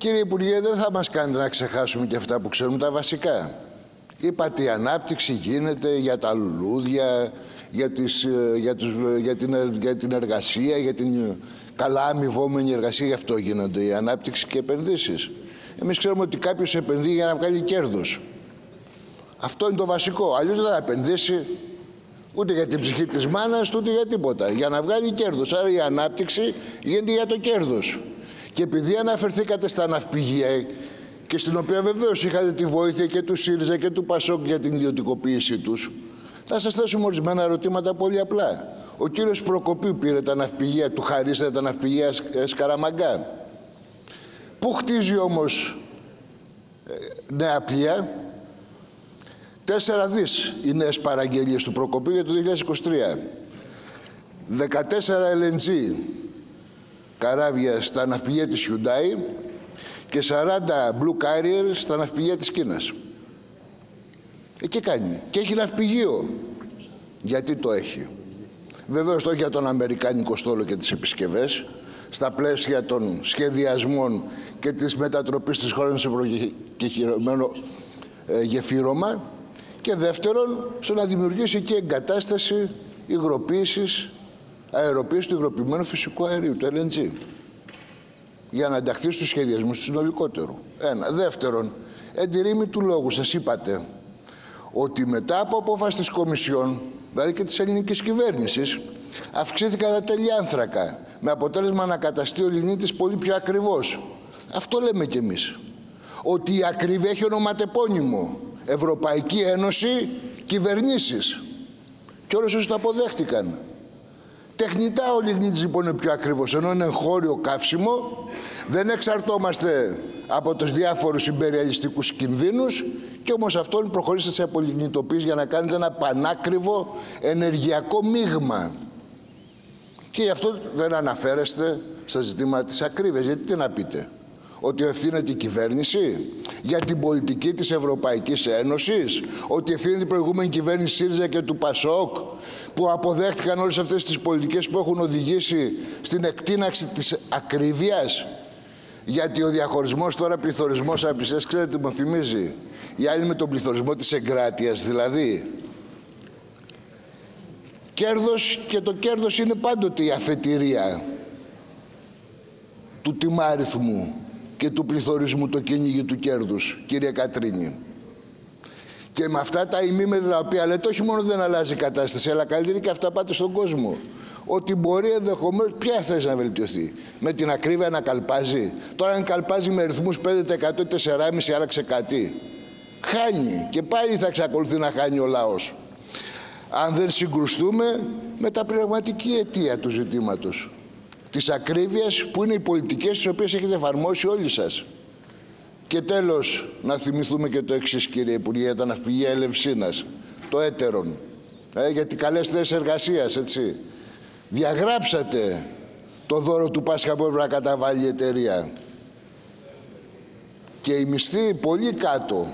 Κύριε Υπουργέ, δεν θα μας κάνετε να ξεχάσουμε και αυτά που ξέρουμε τα βασικά. Είπατε η ανάπτυξη γίνεται για τα λουλούδια, για, τις, ε, για, τους, ε, για, την, ε, για την εργασία, για την καλά αμοιβόμενη εργασία. Γι' αυτό γίνονται η ανάπτυξη και επενδύσεις. Εμείς ξέρουμε ότι κάποιος επενδύει για να βγάλει κέρδος. Αυτό είναι το βασικό. Αλλιώς δεν θα επενδύσει ούτε για την ψυχή της μάνας, ούτε για τίποτα. Για να βγάλει κέρδος. Άρα η ανάπτυξη γίνεται για το κέρδος. Και επειδή αναφερθήκατε στα ναυπηγεία και στην οποία βεβαίως είχατε τη βοήθεια και του ΣΥΡΙΖΑ και του ΠΑΣΟΚ για την ιδιωτικοποίησή τους, θα σας θέσουμε ορισμένα ερωτήματα πολύ απλά. Ο κύριος Προκοπίου πήρε τα ναυπηγεία, του χαρίσατε τα ναυπηγεία Σκαραμαγκά. Πού χτίζει όμως ε, νέα πλοία, Τέσσερα δις οι νέες παραγγελίες του Προκοπίου για το 2023. 14 LNG καράβια στα ναυπηγεία της Hyundai και 40 Blue Carriers στα ναυπηγεία της Κίνας. Εκεί κάνει. Και έχει ναυπηγείο. Γιατί το έχει. Βεβαίως το έχει για τον Αμερικάνικο στόλο και τις επισκευές, στα πλαίσια των σχεδιασμών και της μετατροπής της χώρας σε προκεχειρωμένο ε, γεφύρωμα και δεύτερον στο να δημιουργήσει εκεί εγκατάσταση υγροποίησης αεροποίηση του υγροποιημένου φυσικού αερίου, του LNG. Για να ενταχθεί στους σχεδιασμούς του συνολικότερου. Ένα. Δεύτερον, εντηρήμη του λόγου, σας είπατε ότι μετά από απόφαση της Κομισιόν, δηλαδή και της ελληνικής κυβέρνησης, αυξήθηκαν τα τέλη άνθρακα. Με αποτέλεσμα να καταστεί ο λιγνίτη πολύ πιο ακριβώς. Αυτό λέμε κι εμείς. Ότι η ακρίβεια έχει ονοματεπώνυμο. Ευρωπαϊκή Ένωση Κυβερνήσεις. Και όλες όσοι το αποδέχτηκαν. Τεχνητά ο λιγνίτης λοιπόν είναι πιο ακριβώς, ενώ είναι χώριο καύσιμο, δεν εξαρτώμαστε από τους διάφορους υπεριαλιστικούς κινδύνους και όμως αυτόν προχωρήσετε σε απολιγνητοποίηση για να κάνετε ένα πανάκριβο ενεργειακό μείγμα. Και γι' αυτό δεν αναφέρεστε στα ζητήματα της ακρίβειας. Γιατί τι να πείτε, ότι ευθύνεται η κυβέρνηση για την πολιτική της Ευρωπαϊκής Ένωσης, ότι ευθύνεται η προηγούμενη κυβέρνηση ΣΥΡΙΖΑ και του ΠΑΣΟΚ, που αποδέχτηκαν όλες αυτές τις πολιτικές που έχουν οδηγήσει στην εκτείναξη της ακρίβειας. Γιατί ο διαχωρισμός τώρα πληθωρισμός απισές, ξέρετε τι μου θυμίζει; Η άλλη με τον πληθωρισμό της εγκράτειας δηλαδή. Κέρδος και το κέρδος είναι πάντοτε η αφετηρία του τιμάριθμου και του πληθωρισμού το κυνήγι του κέρδους, κύριε Κατρίνη. Και με αυτά τα ημίμετρα τα οποία λέτε, όχι μόνο δεν αλλάζει η κατάσταση, αλλά καλύτερη και αυτά πάτε στον κόσμο. Ότι μπορεί ενδεχομένως, ποια θέση να βελτιωθεί; Με την ακρίβεια να καλπάζει; Τώρα, αν καλπάζει με ρυθμούς 5%, 4,5% άλλαξε κάτι. Χάνει. Και πάλι θα εξακολουθεί να χάνει ο λαός. Αν δεν συγκρουστούμε με τα πραγματική αιτία του ζητήματος της ακρίβειας που είναι οι πολιτικές τις οποίες έχετε εφαρμόσει όλοι σας. Και τέλος, να θυμηθούμε και το εξής κύριε Υπουργέ, για τα ναυπηγεία Ελευσίνας, το έτερον. Ε, γιατί καλές θέσεις εργασίας, έτσι. Διαγράψατε το δώρο του Πάσχα που έπρεπε να καταβάλει η εταιρεία. Και η μισθή πολύ κάτω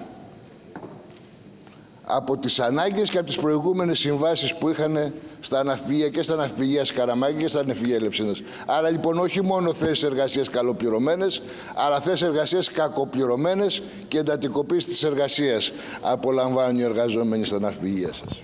από τις ανάγκες και από τις προηγούμενες συμβάσεις που είχαν στα ναυπηγεία και στα ναυπηγεία Σκαραμάκη και στα ναυπηγεία Λεψίνας. Άρα λοιπόν όχι μόνο θέσεις εργασίας καλοπληρωμένες, αλλά θέσεις εργασίας κακοπληρωμένες και εντατικοποίηση της εργασίας απολαμβάνουν οι εργαζόμενοι στα ναυπηγεία σας.